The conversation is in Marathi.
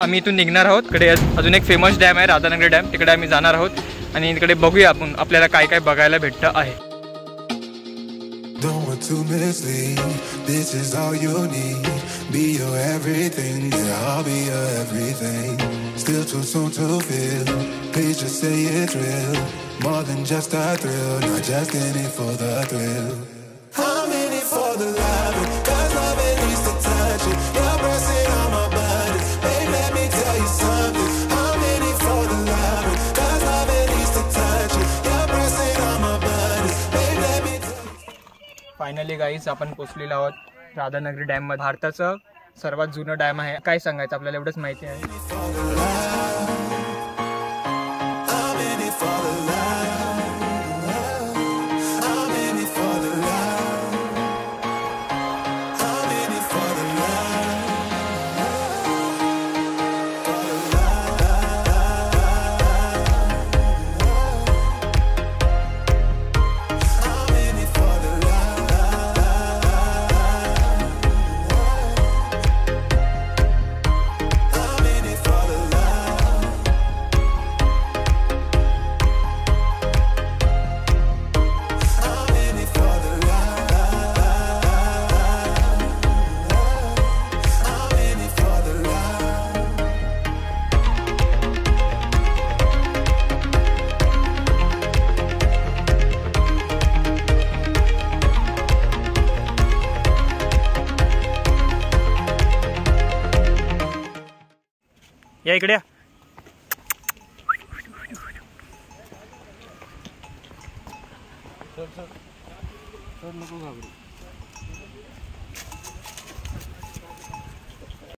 आम्ही इथून निघणार आहोत. इकडे अजून एक फेमस डॅम आहे राधानगरी डॅम तिकडे आम्ही जाणार आहोत. आणि तिकडे बघूया आपण आपल्याला काय काय बघायला भेटतं आहे. फायनली गाईज आपण पोचलेलो आहोत राधानगरी डॅममध्ये. भारताचं सर्वात जुनं डॅम आहे. काय सांगायचं? आपल्याला एवढंच माहिती आहे. या इकडे सर सर सर नको घाबरू.